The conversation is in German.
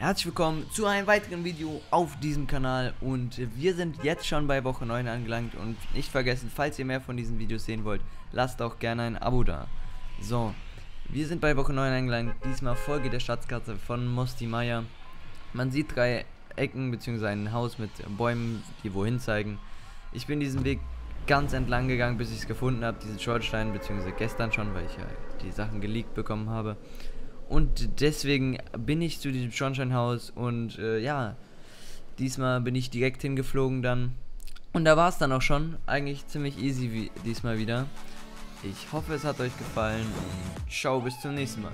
Herzlich willkommen zu einem weiteren Video auf diesem Kanal und wir sind jetzt schon bei Woche 9 angelangt und nicht vergessen, falls ihr mehr von diesen Videos sehen wollt, lasst auch gerne ein Abo da. So, wir sind bei Woche 9 angelangt, diesmal Folge der Schatzkarte von Mosti Meier. Man sieht drei Ecken bzw. ein Haus mit Bäumen, die wohin zeigen. Ich bin diesen Weg ganz entlang gegangen, bis ich es gefunden habe, diesen Schornstein, beziehungsweise gestern schon, weil ich ja die Sachen geleakt bekommen habe. Und deswegen bin ich zu diesem Schornsteinhaus und äh, ja, diesmal bin ich direkt hingeflogen dann. Und da war es dann auch schon. Eigentlich ziemlich easy wie diesmal wieder. Ich hoffe, es hat euch gefallen ciao, bis zum nächsten Mal.